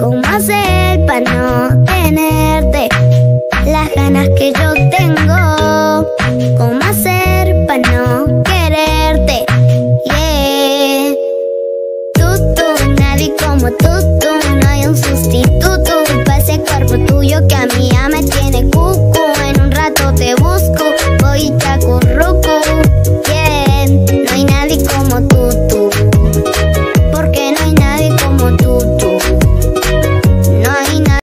Cómo hacer para no tenerte las ganas que yo tengo. cómo hacer para no quererte. Yeah. Tú, tú, nadie como tú. No hay un sustituto para ese cuerpo tuyo que a mí ama.